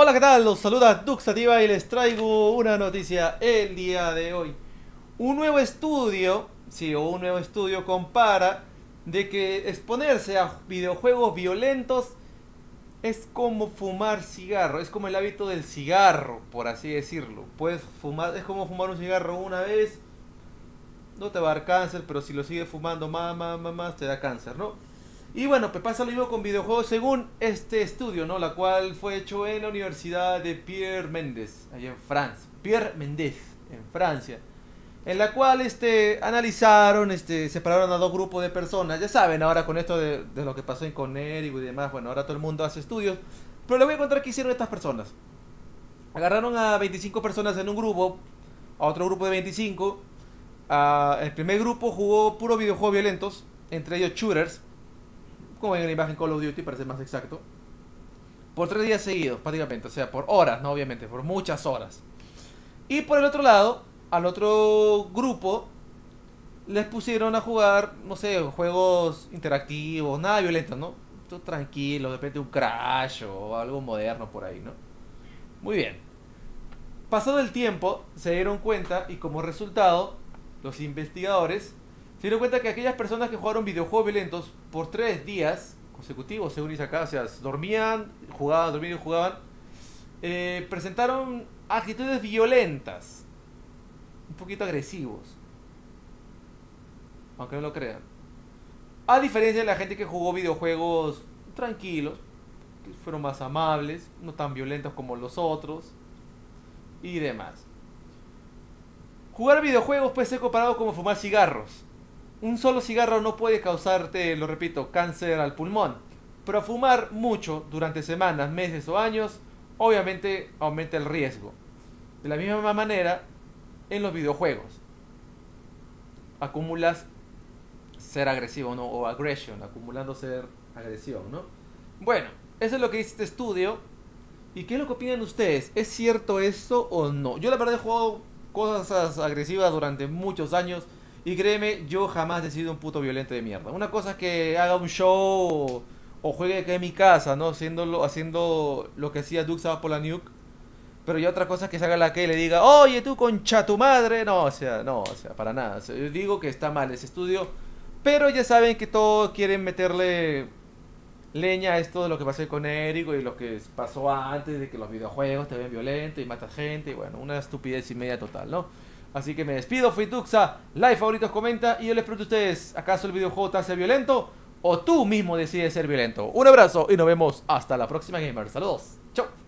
Hola, ¿qué tal? Los saluda Duxativa y les traigo una noticia el día de hoy. Un nuevo estudio, sí, un nuevo estudio compara de que exponerse a videojuegos violentos es como fumar cigarro, es como el hábito del cigarro, por así decirlo. Puedes fumar, es como fumar un cigarro una vez, no te va a dar cáncer, pero si lo sigues fumando más, más, más, más, te da cáncer, ¿no? Y bueno, pues pasa lo mismo con videojuegos según este estudio, ¿no? La cual fue hecho en la Universidad de Pierre Méndez, allá en Francia. Pierre Méndez, en Francia. En la cual este, analizaron, este, separaron a dos grupos de personas. Ya saben, ahora con esto de, lo que pasó en Conérico y demás, bueno, ahora todo el mundo hace estudios. Pero les voy a contar qué hicieron estas personas. Agarraron a 25 personas en un grupo, a otro grupo de 25. el primer grupo jugó puro videojuegos violentos, entre ellos shooters como en la imagen Call of Duty, para ser más exacto, por tres días seguidos, prácticamente, o sea, por horas, no obviamente, por muchas horas. Y por el otro lado, al otro grupo, les pusieron a jugar, no sé, juegos interactivos, nada violento, ¿no? Todo tranquilo, de repente un crash o algo moderno por ahí, ¿no? Muy bien. Pasado el tiempo, se dieron cuenta y como resultado, los investigadores se dieron cuenta que aquellas personas que jugaron videojuegos violentos por tres días consecutivos, según dice acá, dormían, jugaban, dormían y jugaban, eh, presentaron actitudes violentas, un poquito agresivos, aunque no lo crean. A diferencia de la gente que jugó videojuegos tranquilos, que fueron más amables, no tan violentos como los otros y demás. Jugar videojuegos puede ser comparado como fumar cigarros un solo cigarro no puede causarte, lo repito, cáncer al pulmón, pero fumar mucho durante semanas, meses o años, obviamente aumenta el riesgo. De la misma manera, en los videojuegos, acumulas ser agresivo, ¿no? O aggression, acumulando ser agresión, ¿no? Bueno, eso es lo que dice este estudio. ¿Y qué es lo que opinan ustedes? ¿Es cierto esto o no? Yo la verdad he jugado cosas agresivas durante muchos años y créeme, yo jamás he sido un puto violento de mierda. Una cosa es que haga un show o juegue aquí en mi casa, ¿no? Haciendo, haciendo lo que hacía Duxa por la nuke. Pero ya otra cosa es que salga la que y le diga, oye, tú concha tu madre. No, o sea, no, o sea, para nada. yo digo que está mal ese estudio. Pero ya saben que todos quieren meterle leña a esto de lo que pasó con Érico y lo que pasó antes de que los videojuegos te ven violento y matas gente. Y bueno, una estupidez y media total, ¿no? Así que me despido, fui Tuxa, like, favoritos, comenta y yo les pregunto a ustedes, ¿acaso el videojuego te hace violento? ¿O tú mismo decides ser violento? Un abrazo y nos vemos hasta la próxima Gamer. Saludos. Chau.